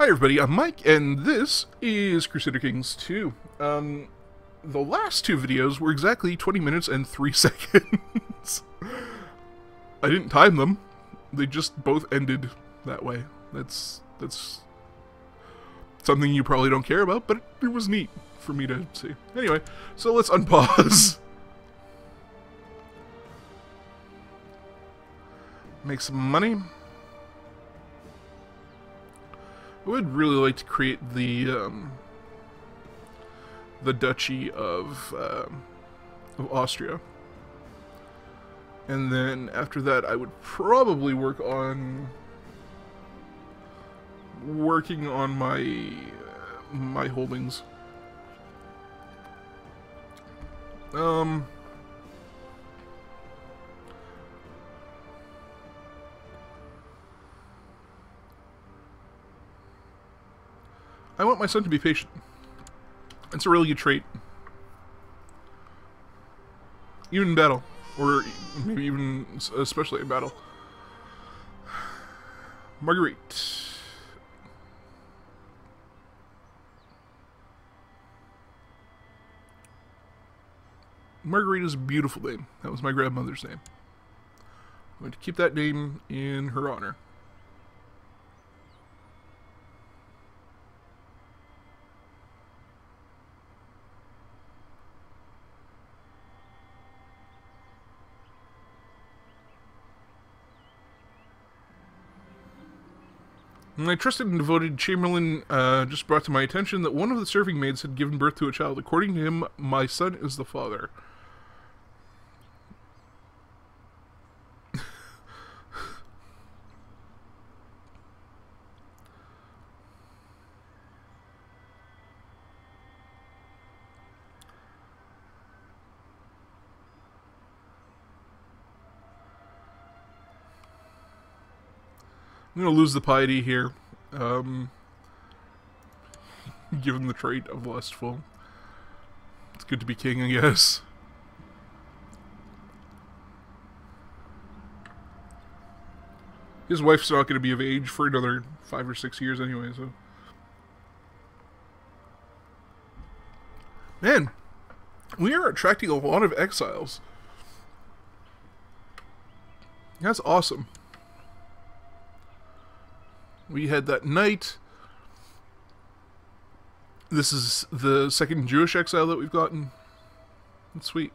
Hi everybody, I'm Mike, and this is Crusader Kings 2. Um, the last two videos were exactly 20 minutes and 3 seconds. I didn't time them. They just both ended that way. That's, that's something you probably don't care about, but it was neat for me to see. Anyway, so let's unpause. Make some money. I would really like to create the um, the Duchy of uh, of Austria, and then after that, I would probably work on working on my uh, my holdings. Um. I want my son to be patient. It's a really good trait. Even in battle. Or maybe even especially in battle. Marguerite. Marguerite is a beautiful name. That was my grandmother's name. I'm going to keep that name in her honor. My trusted and devoted Chamberlain uh, just brought to my attention that one of the serving maids had given birth to a child. According to him, my son is the father. I'm going to lose the piety here. Um, given the trait of lustful. It's good to be king, I guess. His wife's not going to be of age for another five or six years anyway, so... Man, we are attracting a lot of exiles. That's awesome. We had that knight. This is the second Jewish exile that we've gotten. That's sweet.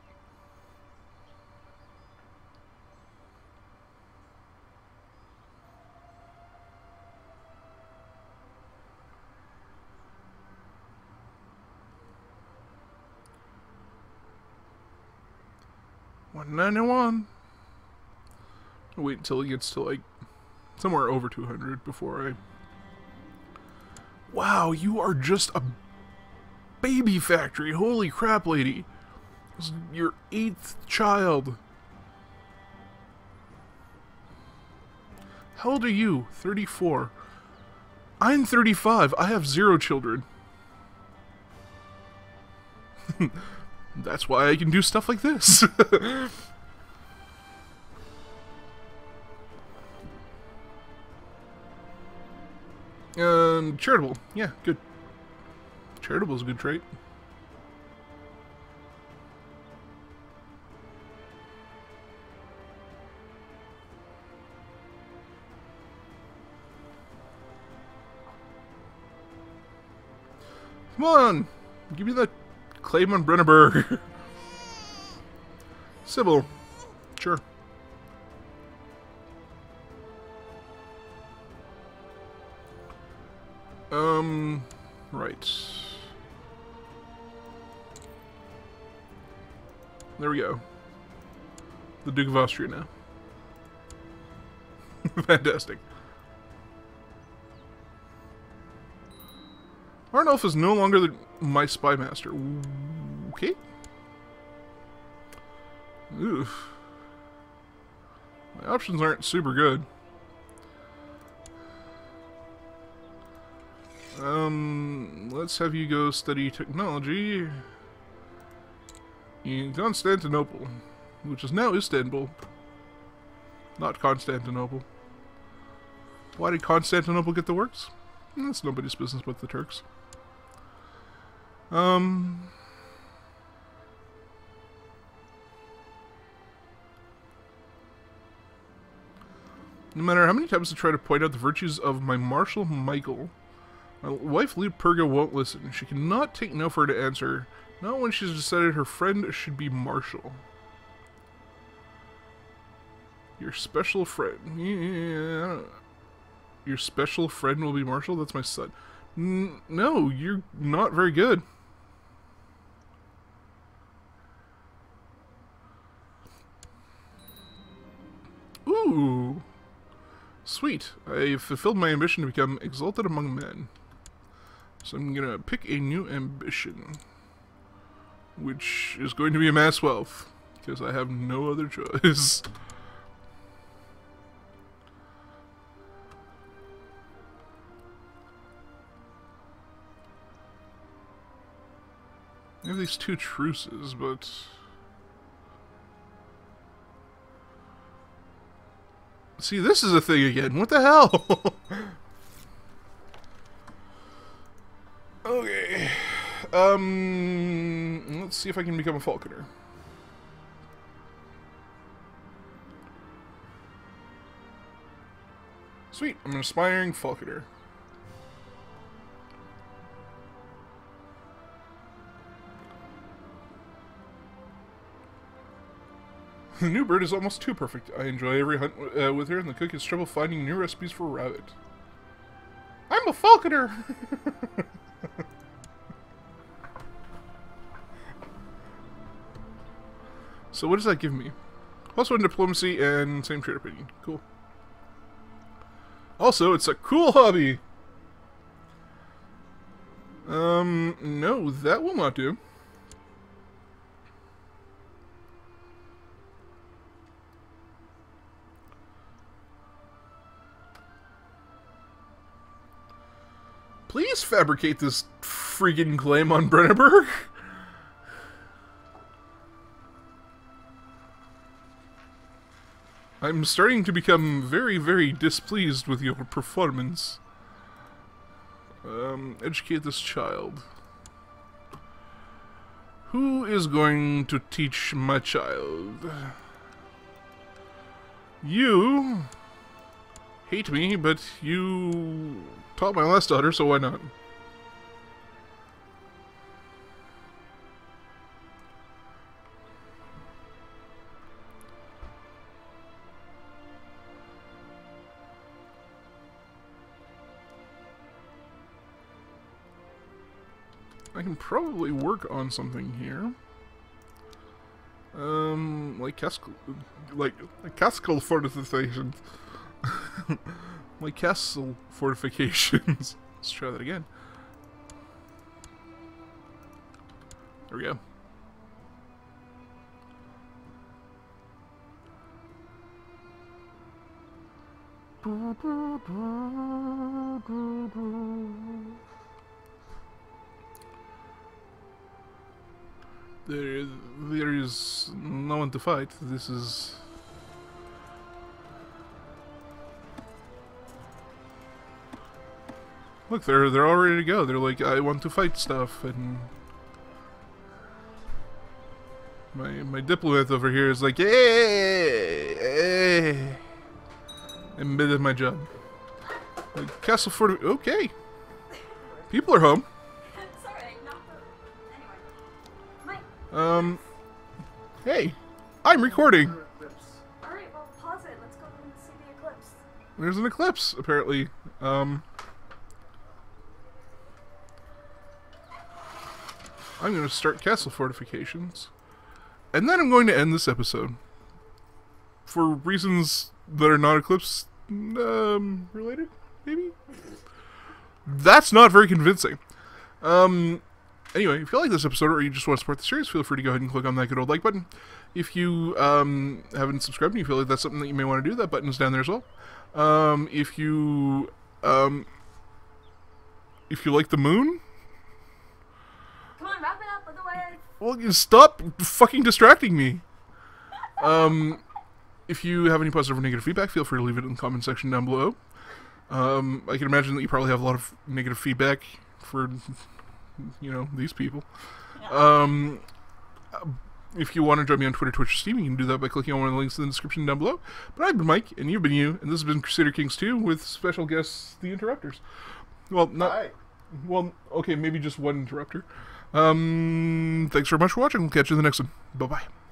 One ninety one. Wait until he gets to like somewhere over 200 before I... Wow, you are just a baby factory. Holy crap, lady. This is your eighth child. How old are you? 34. I'm 35. I have zero children. That's why I can do stuff like this. Um, charitable. Yeah, good. Charitable is a good trait. Come on! Give me the claim on Brenneberg. Sybil. Sure. Um, right. There we go. The Duke of Austria now. Fantastic. Arnulf is no longer the, my spy master. Okay. Oof. My options aren't super good. Um, let's have you go study technology in Constantinople, which is now Istanbul, not Constantinople. Why did Constantinople get the works? That's nobody's business but the Turks. Um... No matter how many times I try to point out the virtues of my Marshal Michael, my wife Luperga won't listen. She cannot take no for an answer, not when she's decided her friend should be Marshal. Your special friend. Yeah. Your special friend will be Marshal? That's my son. N no, you're not very good. Ooh. Sweet. I've fulfilled my ambition to become exalted among men. So I'm gonna pick a new ambition. Which is going to be amass wealth. Because I have no other choice. I have these two truces, but... See, this is a thing again. What the hell? okay. Um, let's see if I can become a falconer. Sweet, I'm an aspiring falconer. The new bird is almost too perfect. I enjoy every hunt uh, with her, and the cook has trouble finding new recipes for rabbit. I'm a falconer! so what does that give me? Also in diplomacy and same trade opinion. Cool. Also, it's a cool hobby! Um, no, that will not do. Please fabricate this freaking claim on Brenneberg. I'm starting to become very, very displeased with your performance. Um, educate this child. Who is going to teach my child? You hate me, but you taught my last daughter, so why not? I can probably work on something here. Um, like castle, like, like castle fortifications. My castle fortifications. Let's try that again. There we go. There, there is no one to fight. This is Look, they're they're all ready to go. They're like, I want to fight stuff, and my my diplomat over here is like, hey, hey. Admitted my job. Like, Castle Fort. Okay. People are home. Um. Hey, I'm recording. Alright, well, pause it. Let's go and see the eclipse. There's an eclipse, apparently. Um. I'm going to start castle fortifications. And then I'm going to end this episode. For reasons that are not Eclipse um, related, maybe? That's not very convincing. Um, anyway, if you like this episode or you just want to support the series, feel free to go ahead and click on that good old like button. If you um, haven't subscribed and you feel like that's something that you may want to do, that button's down there as well. Um, if you um, if you like the moon, Well, you stop fucking distracting me. Um, if you have any positive or negative feedback, feel free to leave it in the comment section down below. Um, I can imagine that you probably have a lot of negative feedback for, you know, these people. Yeah. Um, if you want to join me on Twitter, Twitch, or Steam, you can do that by clicking on one of the links in the description down below. But I've been Mike, and you've been you, and this has been Crusader Kings 2 with special guests, the Interrupters. Well, not. Hi. Well, okay, maybe just one interrupter. Um, thanks very much for watching. We'll catch you in the next one. Bye bye.